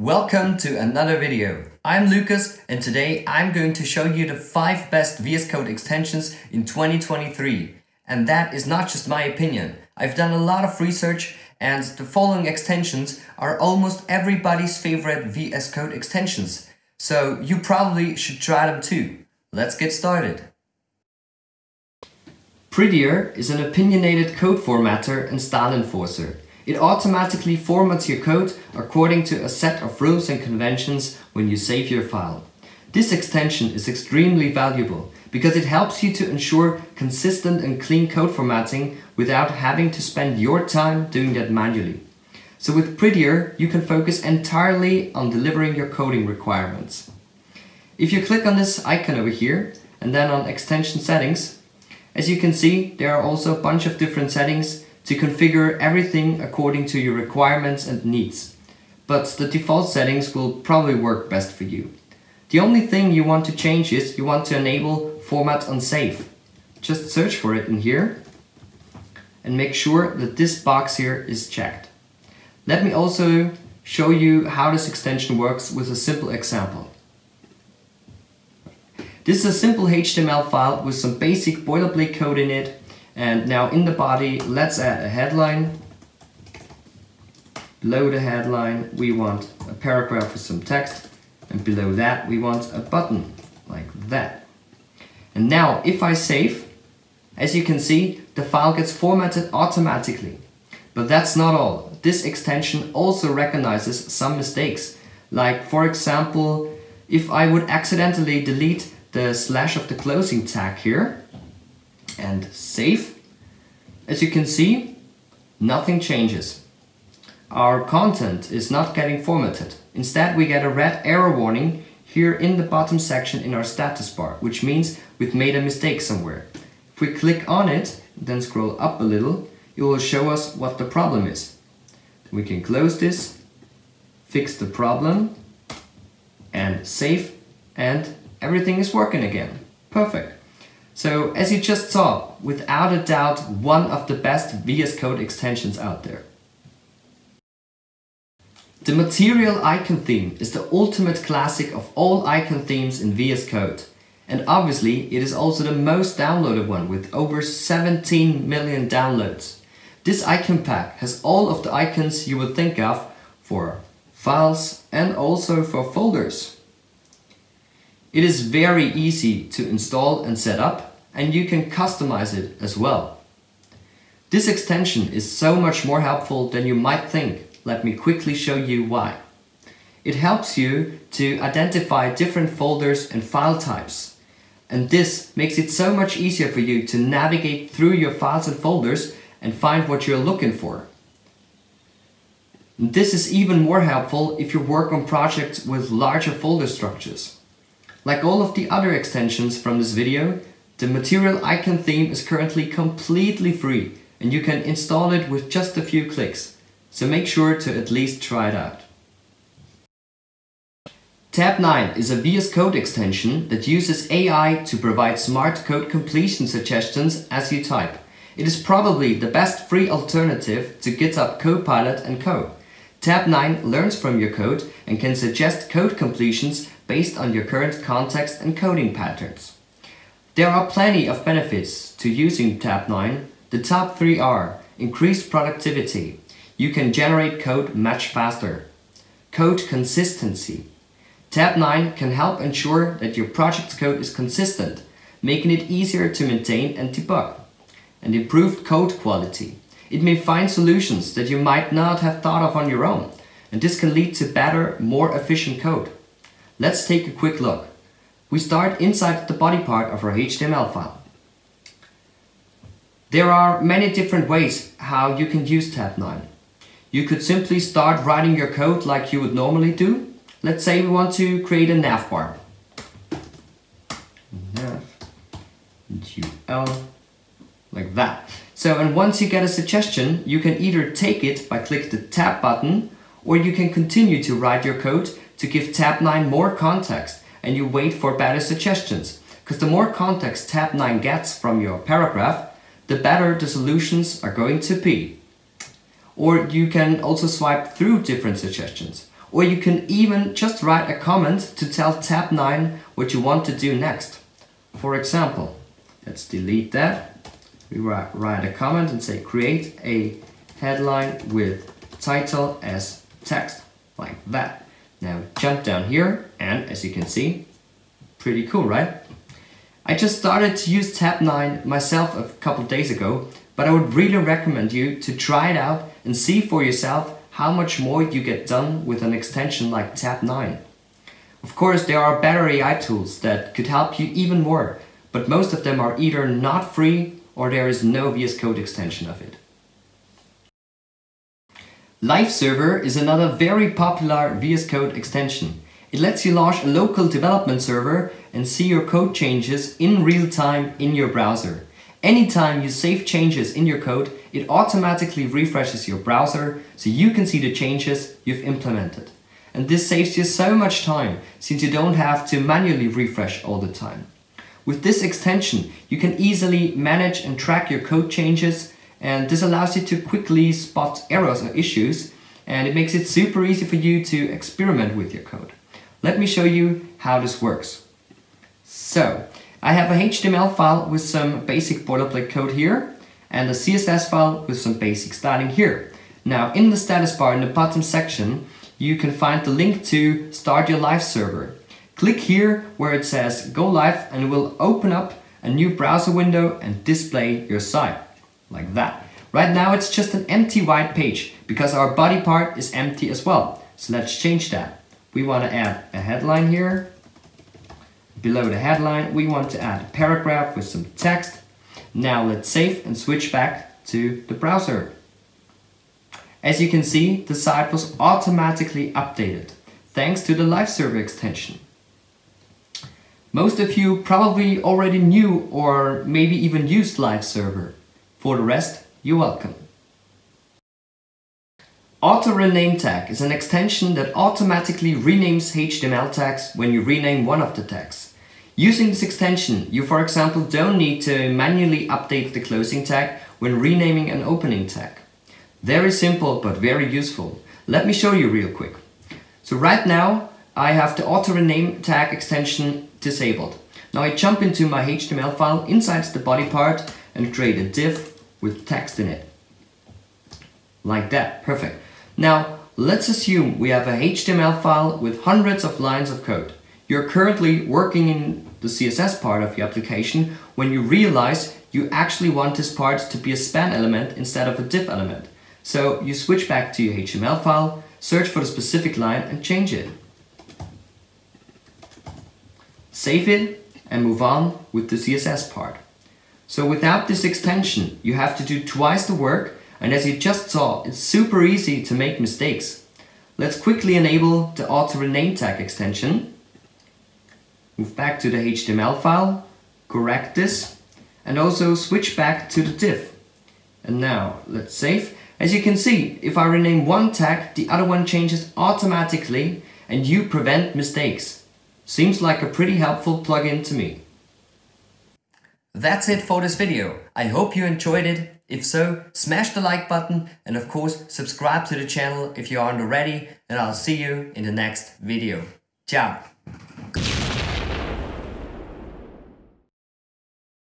Welcome to another video. I'm Lukas and today I'm going to show you the 5 best VS Code extensions in 2023. And that is not just my opinion. I've done a lot of research and the following extensions are almost everybody's favorite VS Code extensions. So you probably should try them too. Let's get started. Prettier is an opinionated code formatter and style enforcer. It automatically formats your code according to a set of rules and conventions when you save your file. This extension is extremely valuable because it helps you to ensure consistent and clean code formatting without having to spend your time doing that manually. So with Prettier, you can focus entirely on delivering your coding requirements. If you click on this icon over here and then on extension settings, as you can see, there are also a bunch of different settings to configure everything according to your requirements and needs. But the default settings will probably work best for you. The only thing you want to change is you want to enable format on save. Just search for it in here and make sure that this box here is checked. Let me also show you how this extension works with a simple example. This is a simple HTML file with some basic boilerplate code in it and now in the body, let's add a headline. Below the headline, we want a paragraph with some text. And below that, we want a button, like that. And now, if I save, as you can see, the file gets formatted automatically. But that's not all. This extension also recognizes some mistakes. Like, for example, if I would accidentally delete the slash of the closing tag here, and save. As you can see, nothing changes. Our content is not getting formatted. Instead, we get a red error warning here in the bottom section in our status bar, which means we've made a mistake somewhere. If we click on it, then scroll up a little, it will show us what the problem is. We can close this, fix the problem, and save, and everything is working again. Perfect. So as you just saw, without a doubt, one of the best VS Code extensions out there. The Material Icon theme is the ultimate classic of all icon themes in VS Code. And obviously, it is also the most downloaded one with over 17 million downloads. This icon pack has all of the icons you would think of for files and also for folders. It is very easy to install and set up and you can customize it as well. This extension is so much more helpful than you might think. Let me quickly show you why. It helps you to identify different folders and file types. And this makes it so much easier for you to navigate through your files and folders and find what you're looking for. This is even more helpful if you work on projects with larger folder structures. Like all of the other extensions from this video, the Material Icon theme is currently completely free and you can install it with just a few clicks, so make sure to at least try it out. Tabnine is a VS Code extension that uses AI to provide smart code completion suggestions as you type. It is probably the best free alternative to GitHub Copilot and Co. Tabnine learns from your code and can suggest code completions based on your current context and coding patterns. There are plenty of benefits to using Tabnine. The top three are increased productivity. You can generate code much faster. Code consistency. Tabnine can help ensure that your project's code is consistent, making it easier to maintain and debug. And improved code quality. It may find solutions that you might not have thought of on your own, and this can lead to better, more efficient code. Let's take a quick look. We start inside the body part of our HTML file. There are many different ways how you can use Tabnine. You could simply start writing your code like you would normally do. Let's say we want to create a navbar. Nav, UL, like that. So, and once you get a suggestion, you can either take it by click the tab button, or you can continue to write your code to give Tabnine more context and you wait for better suggestions. Because the more context Tabnine gets from your paragraph, the better the solutions are going to be. Or you can also swipe through different suggestions. or you can even just write a comment to tell Tabnine what you want to do next. For example, let's delete that. We write a comment and say create a headline with title as text, like that. Now jump down here and as you can see, pretty cool, right? I just started to use Tabnine myself a couple days ago, but I would really recommend you to try it out and see for yourself how much more you get done with an extension like Tabnine. Of course, there are better AI tools that could help you even more, but most of them are either not free or there is no VS Code extension of it. Live Server is another very popular VS Code extension. It lets you launch a local development server and see your code changes in real time in your browser. Anytime you save changes in your code, it automatically refreshes your browser so you can see the changes you've implemented. And this saves you so much time since you don't have to manually refresh all the time. With this extension, you can easily manage and track your code changes and this allows you to quickly spot errors or issues and it makes it super easy for you to experiment with your code. Let me show you how this works. So, I have a HTML file with some basic boilerplate code here and a CSS file with some basic styling here. Now, in the status bar in the bottom section, you can find the link to start your live server. Click here where it says go live and it will open up a new browser window and display your site like that. Right now it's just an empty white page because our body part is empty as well. So let's change that. We want to add a headline here. Below the headline we want to add a paragraph with some text. Now let's save and switch back to the browser. As you can see, the site was automatically updated thanks to the live server extension. Most of you probably already knew or maybe even used live server. For the rest, you're welcome. Auto rename tag is an extension that automatically renames HTML tags when you rename one of the tags. Using this extension, you for example don't need to manually update the closing tag when renaming an opening tag. Very simple but very useful. Let me show you real quick. So right now I have the auto rename tag extension disabled. Now I jump into my HTML file inside the body part and create a div with text in it. Like that, perfect. Now, let's assume we have a HTML file with hundreds of lines of code. You're currently working in the CSS part of your application when you realize you actually want this part to be a span element instead of a div element. So you switch back to your HTML file, search for the specific line and change it. Save it and move on with the CSS part. So without this extension, you have to do twice the work and as you just saw, it's super easy to make mistakes. Let's quickly enable the auto rename tag extension. Move back to the HTML file, correct this, and also switch back to the div. And now let's save. As you can see, if I rename one tag, the other one changes automatically and you prevent mistakes. Seems like a pretty helpful plugin to me. That's it for this video. I hope you enjoyed it. If so, smash the like button and of course subscribe to the channel if you aren't already and I'll see you in the next video. Ciao!